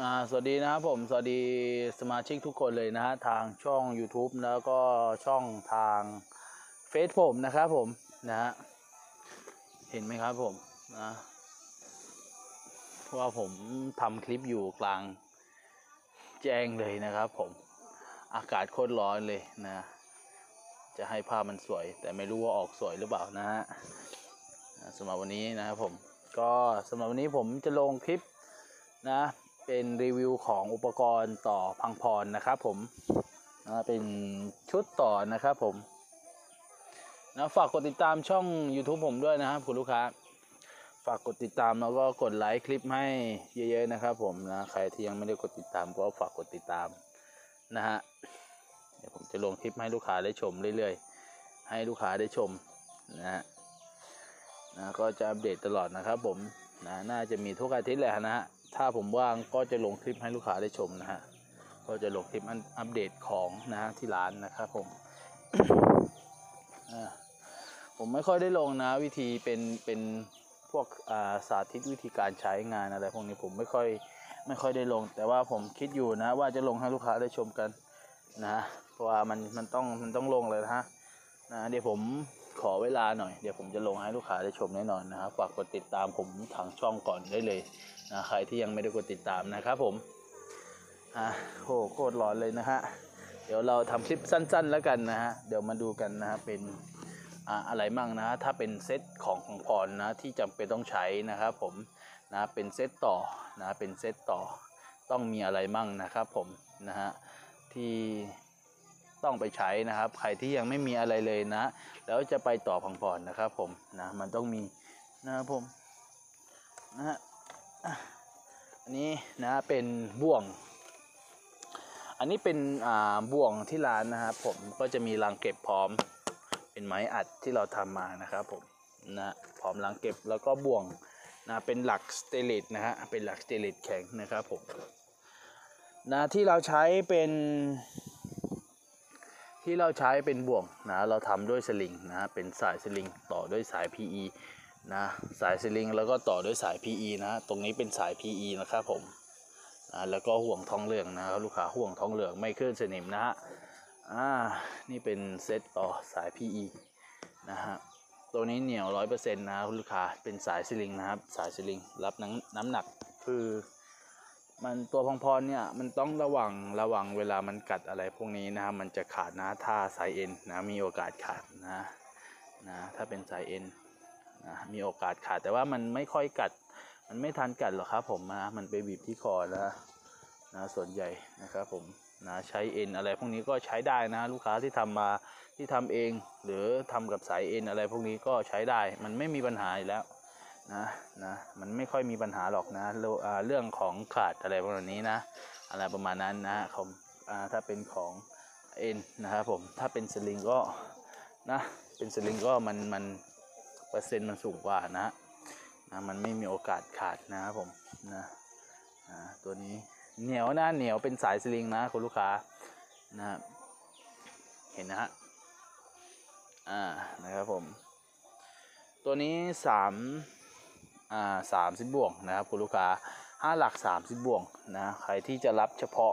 อ่าสวัสดีนะครับผมสวัสดีสมาชิกทุกคนเลยนะฮะทางช่อง YouTube แล้วก็ช่องทางเฟซผมนะครับผมนะฮะเห็นไหมครับผมนะว่าผมทำคลิปอยู่กลางแจ้งเลยนะครับผมอากาศโคตรร้อนเลยนะ จะให้ภาพมันสวย แต่ไม่รู้ว่าออกสวยหรือเปล่านะฮะสำหรับวันนี้นะครับผมก็สำหรับวันนี้ผมจะลงคลิปนะ เป็นรีวิวของอุปกรณ์ต่อพังพรนะครับผมนะเป็นชุดต่อนะครับผมนะฝากกดติดตามช่อง YouTube ผมด้วยนะครับคุณลูกค้า ฝากกดติดตามแล้วก็กดไลค์คลิปให้เยอะๆนะครับผมนะใครที่ยังไม่ได้กดติดตามก็ฝากกดติดตามนะฮะเดี๋ยวผมจะลงคลิปให้ลูกค้าได้ชมเรื่อยๆ ให้ลูกค้าได้ชมนะฮะนะก็จะอัปเดตตลอดนะครับผมนะน่าจะมีทุกอาทิตย์แหละนะฮะ ถ้าผมว่างก็จะลงคลิปให้ลูกค้าได้ชมนะฮะก็จะลงคลิปอัปเดตของนะฮะที่ร้านนะครับผมผมไม่ค่อยได้ลงนะวิธีเป็นเป็นพวกาสาธิตวิธีการใช้งานอะไรพวกนี้ผมไม่ค่อยไม่ค่อยได้ลง แต่ว่าผมคิดอยู่นะว่าจะลงให้ลูกค้าได้ชมกันนะเพราะว่ามันมันต้องมันต้องลงเลยนะฮะนะเดี๋ยวผมขอเวลาหน่อยเดี๋ยวผมจะลงให้ลูกค้าได้ชมแน่นอนนะครับฝากกดติดตามผมทางช่องก่อนได้เลย นะใครที่ยังไม่ได้กดติดตามนะครับผมอะโหโคตรร้อนเลยนะฮะเดี๋ยวเราทำคลิปสั้น ๆ แล้วกันนะฮะเดี๋ยวมาดูกันนะฮะเป็นอะไรมั่งนะถ้าเป็นเซตของของพรนะที่จำเป็นต้องใช้นะครับผมนะเป็นเซตต่อนะเป็นเซตต่อต้องมีอะไรมั่งนะครับผมนะฮะที่ต้องไปใช้นะครับ ใครที่ยังไม่มีอะไรเลยนะ แล้วจะไปต่อพังพรนะครับผมนะมันต้องมีนะครับผมนะฮะ อันนี้นะเป็นบ่วง อันนี้เป็นอ่าบ่วงที่ร้านนะครับผมก็จะมีรางเก็บพร้อม เป็นไม้อัดที่เราทำมานะครับผมนะพร้อมรางเก็บแล้วก็บ่วงนะเป็นหลักสเตนเลสนะฮะเป็นหลักสเตนเลสแข็งนะครับผมนะที่เราใช้เป็น ที่เราใช้เป็นบ่วงนะเราทำด้วยสลิงนะฮะเป็นสายสลิงต่อด้วยสาย PE นะสายสลิงแล้วก็ต่อด้วยสาย PE นะตรงนี้เป็นสาย PE นะครับผมนะแล้วก็ห่วงทองเหลืองนะครับลูกค้าห่วงทองเหลืองไม่ขึ้นสนิมนะฮะอ่านี่เป็นเซตต่อสาย PE นะฮะตัวนี้เหนียวร้อยเปอร์เซ็นต์นะครับลูกค้าเป็นสายสลิงนะครับสายสลิงรับน้ำน้ำหนักคือมันตัวพองพรเนี่ยมันต้องระวังระวังเวลามันกัดอะไรพวกนี้นะครับมันจะขาดนะถ้าสายเอ็นนะมีโอกาสขาดนะนะถ้าเป็นสายเอ็น มีโอกาสขาดแต่ว่ามันไม่ค่อยกัด มันไม่ทันกัดหรอกครับผมนะมันไปบีบที่คอแล้วนะส่วนใหญ่นะครับผมนะใช้เอ็นอะไรพวกนี้ก็ใช้ได้นะลูกค้าที่ทำมาที่ทำเอง หรือทำกับสายเอ็นอะไรพวกนี้ก็ใช้ได้ มันไม่มีปัญหาอยู่แล้วนะนะมันไม่ค่อยมีปัญหาหรอกนะเรื่องของขาดอะไรประมาณนี้นะ อะไรประมาณนั้นนะของถ้าเป็นของเอ็นนะครับผมถ้าเป็นสลิงก็นะเป็นสลิงก็มันมัน เปอร์เซ็นต์มันสูงกว่านะฮะนะมันไม่มีโอกาสขาดนะครับผมนะนะตัวนี้เหนียวนะเหนียวเป็นสายสลิงนะคุณลูกค้านะฮะเห็นนะฮะอ่านะครับผม ตัวนี้สามอ่าสามสิบบวงนะครับคุณลูกค้าห้าหลักสามสิบบวงนะใครที่จะรับเฉพาะ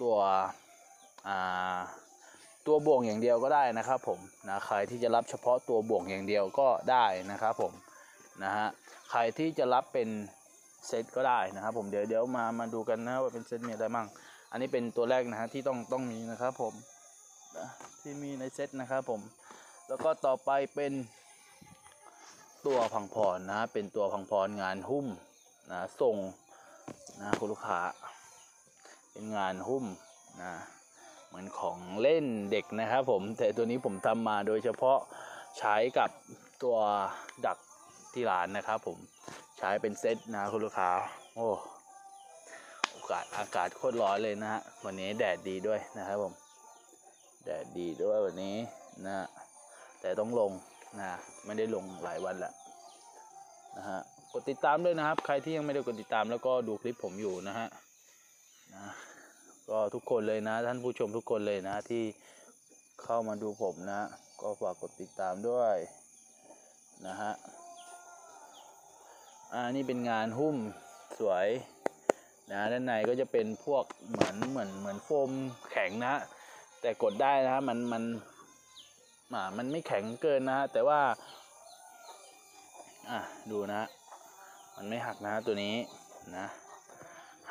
ตัวอ่า ตัวบ่วงอย่างเดียวก็ได้นะครับผมนะใครที่จะรับเฉพาะตัวบ่วงอย่างเดียวก็ได้นะครับผมนะฮะใครที่จะรับเป็นเซตก็ได้นะครับผมเดี๋ยวเดี๋ยวมามาดูกันนะว่าเป็นเซตมีอะไรบ้างอันนี้เป็นตัวแรกนะฮะที่ต้องต้องมีนะครับผมที่มีในเซตนะครับผมแล้วก็ต่อไปเป็นตัวพังพรนะเป็นตัวพังพรงานหุ้มนะส่งนะคุณลูกค้าเป็นงานหุ้มนะ เหมือนของเล่นเด็กนะครับผมแต่ตัวนี้ผมทำมาโดยเฉพาะใช้กับตัวดักที่ร้านนะครับผมใช้เป็นเซตนะคุณลูกค้าโอ้โอกาสอากาศโคตรร้อนเลยนะฮะวันนี้แดดดีด้วยนะครับผมแดดดีด้วยวันนี้นะแต่ต้องลงนะไม่ได้ลงหลายวันแล้วนะฮะกดติดตามด้วยนะครับ ใครที่ยังไม่ได้กดติดตามแล้วก็ดูคลิปผมอยู่นะฮะ ก็ทุกคนเลยนะ ท่านผู้ชมทุกคนเลยนะที่เข้ามาดูผมนะ ก็ฝากกดติดตามด้วยนะฮะอ่านี่เป็นงานหุ้มสวยนะด้านในก็จะเป็นพวกเหมือนเหมือนเหมือนโฟมแข็งนะ แต่กดได้นะฮะมันมันอ่ามันไม่แข็งเกินนะฮะแต่ว่าอะดูนะ มันไม่หักนะตัวนี้นะ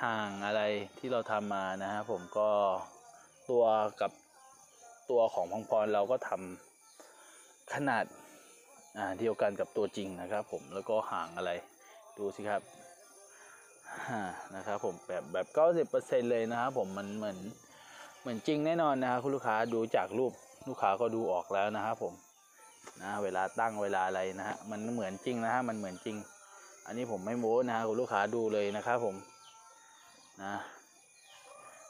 ห่างอะไรที่เราทำมานะฮะผมก็ตัวกับตัวของพังพรเราก็ทำขนาดเดียวกันกับตัวจริงนะครับ ผมแล้วก็ห่างอะไรดูสิครับนะครับผมแบบแบบเก้าสิบเปอร์เซ็นเลยนะครับผมมันเหมือนเหมือนจริงแน่นอนนะครับคุณลูกค้าดูจากรูปลูกค้าก็ดูออกแล้วนะครับผมนะเวลาตั้งเวลาอะไรนะฮะมันเหมือนจริงนะฮะมันเหมือนจริง อันนี้ผมไม่โม้นะฮะคุณลูกค้าดูเลยนะครับผม นะ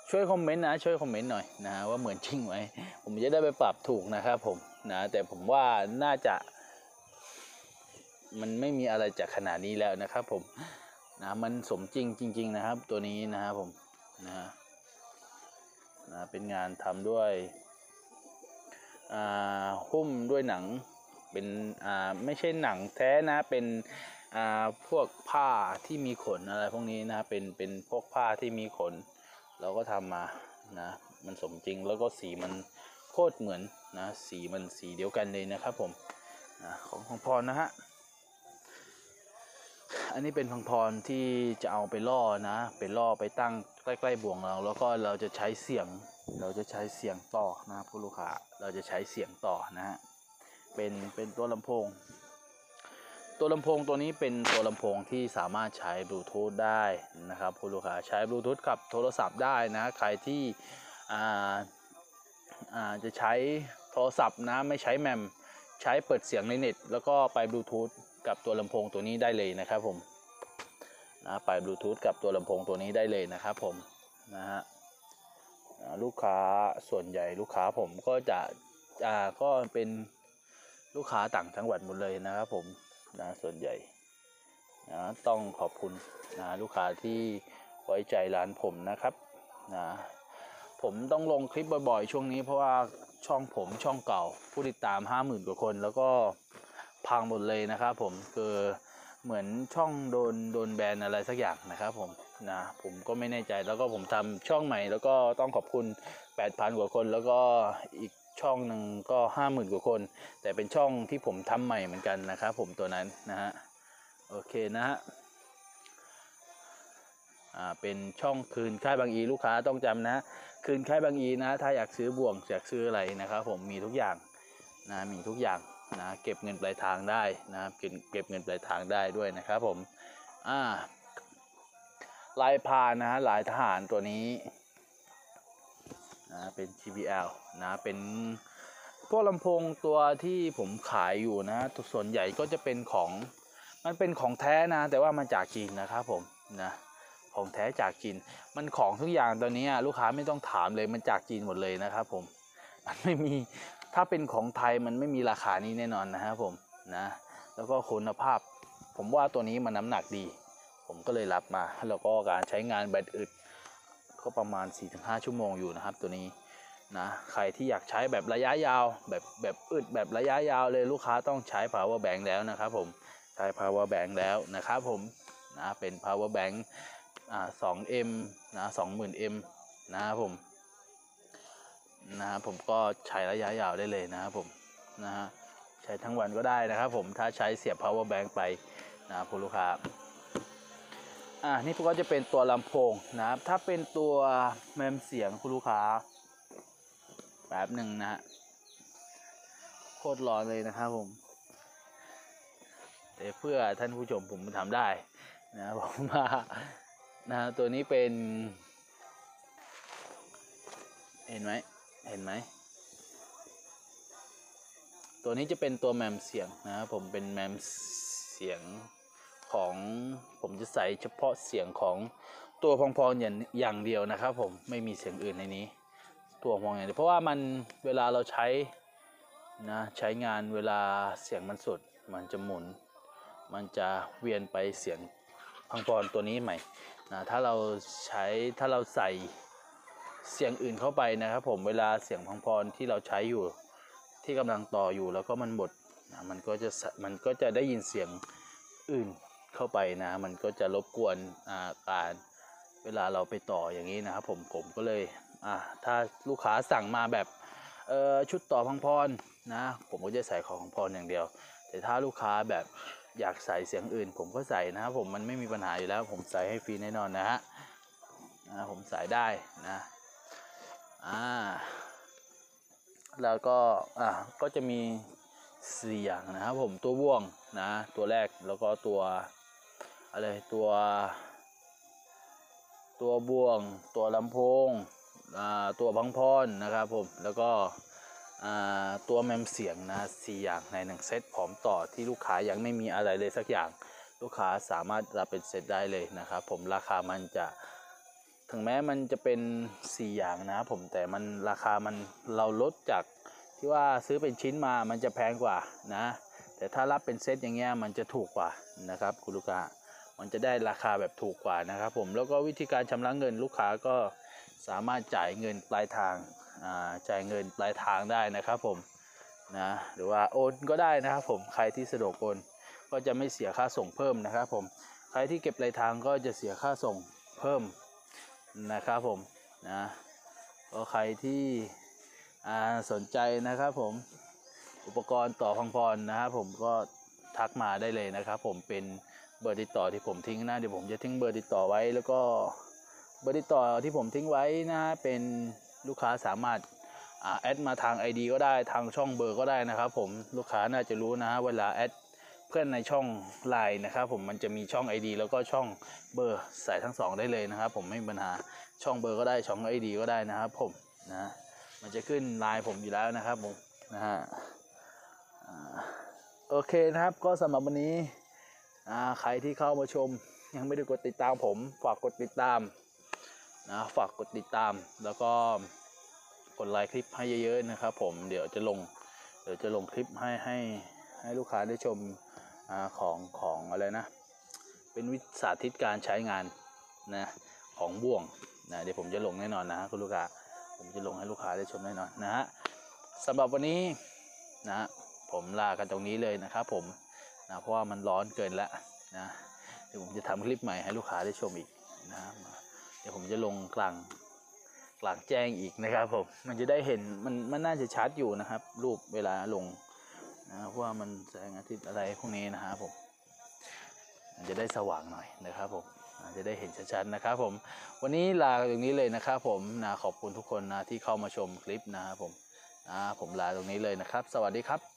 ช่วยคอมเมนต์นะช่วยคอมเมนต์หน่อยนะว่าเหมือนจริงไหมผมจะได้ไปปรับถูกนะครับผมนะแต่ผมว่าน่าจะ มันไม่มีอะไรจากขนาดนี้แล้วนะครับ ผมนะมันสมจริงจริง ๆ นะครับ ตัวนี้นะครับผมนะนะเป็นงานทำด้วยอ่าหุ้มด้วยหนังเป็นอ่าไม่ใช่หนังแท้นะเป็น อ่าพวกผ้าที่มีขนอะไรพวกนี้นะเป็นเป็นพวกผ้าที่มีขน เราก็ทำมานะมันสมจริงแล้วก็สีมันโคตรเหมือนนะสีมันสีเดียวกันเลยนะครับผมนะของของพรนะฮะอันนี้เป็นพังพรที่จะเอาไปล่อนะไปล่อไปตั้งใกล้ๆบ่วงเรา แล้วก็เราจะใช้เสียงเราจะใช้เสียงต่อนะผู้ลูกค้าเราจะใช้เสียงต่อนะฮะเป็นเป็นตัวลำโพง ตัวลำโพงตัวนี้เป็นตัวลำโพงที่สามารถใช้บลูทูธได้นะครับผู้ลูกค้าใช้บลูทูธกับโทรศัพท์ได้นะใครที่จะใช้โทรศัพท์นะไม่ใช้แมมใช้เปิดเสียงในเน็ต แล้วก็ไปบลูทูธกับตัวลำโพงตัวนี้ได้เลยนะครับผมนะไปบลูทูธกับตัวลำโพงตัวนี้ได้เลยนะครับผมนะฮะลูกค้าส่วนใหญ่ลูกค้าผมก็จะอ่าก็เป็นลูกค้าต่างจังหวัดหมดเลยนะครับผม นะส่วนใหญ่นะต้องขอบคุณนะลูกค้าที่ไว้ใจร้านผมนะครับนะผมต้องลงคลิปบ่อยๆ ช่วงนี้เพราะว่าช่องผมช่องเก่า ผู้ติดตาม 50,000 กว่าคน แล้วก็พังหมดเลยนะครับผมคือเหมือนช่องโดนโดนแบนอะไรสักอย่างนะครับผมนะผมก็ไม่แน่ใจแล้วก็ผมทำช่องใหม่ แล้วก็ต้องขอบคุณ 8,000 กว่าคน แล้วก็อีก ช่องหนึ่งก็50,000กว่าคน แต่เป็นช่องที่ผมทำใหม่เหมือนกันนะครับผมตัวนั้นนะฮะโอเคนะฮะอ่าเป็นช่องคืนค่ายบางอีลูกค้าต้องจำนะ คืนค่ายบางอีนะ ถ้าอยากซื้อบ่วงอยากซื้ออะไรนะครับผมมีทุกอย่างนะมีทุกอย่างนะเก็บเงินปลายทางได้นะครับเก็บเก็บเงินปลายทางได้ด้วยนะครับผมอ่าลายพานนะฮะลายทหารตัวนี้ นะเป็น GBL นะเป็นพวกลำโพงตัวที่ผมขายอยู่นะตัวส่วนใหญ่ก็จะเป็นของมันเป็นของแท้นะ แต่ว่ามาจากจีนนะครับผมนะของแท้จากจีนมันของทุกอย่างตอนนี้ลูกค้าไม่ต้องถามเลยมันจากจีนหมดเลยนะครับผมมันไม่มีถ้าเป็นของไทยมันไม่มีราคานี้แน่นอนนะครับผมนะแล้วก็คุณภาพ ผมว่าตัวนี้มันน้ำหนักดี ผมก็เลยรับมา แล้วก็การใช้งานแบตอึด ก็ประมาณ 4-5 ชั่วโมงอยู่นะครับ ตัวนี้นะใครที่อยากใช้แบบระยะยาว แบบแบบอึดแบบระยะยาวเลยลูกค้าต้องใช้ power bank แล้วนะครับผมใช้ power bank แล้วนะครับผมนะเป็น power bank อ่า 2M นะ 20,000M นะครับผมนะครับผมก็ใช้ระยะยาวได้เลยนะครับผมนะฮะใช้ทั้งวันก็ได้นะครับผมถ้าใช้เสียบ power bank ไปนะครับคุณลูกค้า อ่านี่พวก็จะเป็นตัวลำโพงนะครับถ้าเป็นตัวแมมเสียงคุณลูกค้าแป๊บหนึ่งนะฮะโคตรร้อนเลยนะครับผมแต่เพื่อท่านผู้ชมผมทำได้นะครับผมว่านะตัวนี้เป็น เห็นไหมเห็นไหมตัวนี้จะเป็นตัวแมมเสียงนะครับผมเป็นแมมเสียง ของผมจะใส่เฉพาะเสียงของตัวพองๆอย่างอย่างเดียวนะครับ ผมไม่มีเสียงอื่นในนี้ ตัวพองอย่างเดียวเพราะว่ามันเวลาเราใช้นะใช้งานเวลาเสียงมันสดมันจะหมุน มันจะเวียนไปเสียงพังพรตัวนี้ใหม่นะถ้าเราใช้ถ้าเราใส่เสียงอื่นเข้าไปนะครับ ผมเวลาเสียงพังพรที่เราใช้อยู่ที่กำลังต่ออยู่แล้วก็มันหมดนะมันก็จะมันก็จะได้ยินเสียงอื่น เข้าไปนะ มันก็จะรบกวนอ่าการเวลาเราไปต่ออย่างนี้นะครับผมผมก็เลยอ่าถ้าลูกค้าสั่งมาแบบเออชุดต่อพังพรนะผมก็จะใส่ของพังพรอย่างเดียว แต่ถ้าลูกค้าแบบอยากใส่เสียงอื่น ผมก็ใส่นะครับผมมันไม่มีปัญหาอยู่แล้ว ผมใส่ให้ฟรีแน่นอนนะฮะนะผมใส่ได้นะอ่าแล้วก็อ่าก็จะมีสี่อย่างนะครับผมตัวบ่วงนะตัวแรกแล้วก็ตัว อะไรตัวตัวบ่วง ตัวลำโพงตัวพังพรนะครับผม แล้วก็ตัวแมมเสียงนะสี่อย่างในหนึ่งเซตพร้อมต่อที่ลูกค้ายังไม่มีอะไรเลยสักอย่าง ลูกค้าสามารถรับเป็นเซตได้เลยนะครับผมราคามันจะถึงแม้มันจะเป็น 4 อย่างนะผมแต่มันราคามันเราลดจากที่ว่าซื้อเป็นชิ้นมามันจะแพงกว่านะ แต่ถ้ารับเป็นเซตอย่างเงี้ยมันจะถูกกว่านะครับคุณลูกค้า มันจะได้ราคาแบบถูกกว่านะครับผมแล้วก็วิธีการชำระเงินลูกค้าก็สามารถจ่ายเงินปลายทางจ่ายเงินปลายทางได้นะครับผมนะหรือว่าโอนก็ได้นะครับผมใครที่สะดวกโอนก็จะไม่เสียค่าส่งเพิ่มนะครับผมใครที่เก็บปลายทางก็จะเสียค่าส่งเพิ่มนะครับผมนะก็ใครที่สนใจนะครับผมอุปกรณ์ต่อพังพรนะครับผมก็ทักมาได้เลยนะครับผมเป็น เบอร์ติดต่อที่ผมทิ้งนะเดี๋ยวผมจะทิ้งเบอร์ติดต่อไว้ แล้วก็เบอร์ติดต่อที่ผมทิ้งไว้นะเป็นลูกค้าสามารถอแอดมาทาง ID ก็ได้ทางช่องเบอร์ก็ได้นะครับ ผมลูกค้าน่าจะรู้นะเวลาแอดเพื่อนในช่องไลน์นะครับผมมันจะมีช่อง ID แล้วก็ช่องเบอร์ใส่ทั้งสองได้เลยนะครับ ผมไม่มีปัญหาช่องเบอร์ก็ได้ช่อง ID ก็ได้นะครับ ผมนะมันจะขึ้นไลน์ผมอยู่แล้วนะครับผมนะฮะโอเคนะครับก็สำหรับวันนี้ ใครที่เข้ามาชมยังไม่ได้กดติดตามผม ฝากกดติดตามนะฝากกดติดตาม แล้วก็กดไลค์คลิปให้เยอะๆนะครับ ผมเดี๋ยวจะลงเดี๋ยวจะลงคลิปให้ให้ให้ลูกค้าได้ชมอของของอะไรนะ เป็นวิสาธิตการใช้งานนะของบ่วงนะเดี๋ยวผมจะลงแน่นอนนะคุณลูกค้าผมจะลงให้ลูกค้าได้ชมแน่นอนนะฮะสำหรับวันนี้นะผมลากันตรงนี้เลยนะครับผม นะเพราะว่ามันร้อนเกินแล้วนะเดี๋ยวผมจะทำคลิปใหม่ให้ลูกค้าได้ชมอีกนะเดี๋ยวผมจะลงกลางกลางแจ้งอีกนะครับผมมันจะได้เห็นมันมันน่าจะชัดอยู่นะครับ รูปเวลาลงนะเพราะว่ามันแสงอาทิตย์อะไรพวกนี้นะครับผมมันจะได้สว่างหน่อยนะครับผมจะได้เห็นชัดๆนะครับผมวันนี้ลาตรงนี้เลยนะครับผมนะขอบคุณทุกคนนะที่เข้ามาชมคลิปนะครับผมนะผมลาตรงนี้เลยนะครับ สวัสดีครับ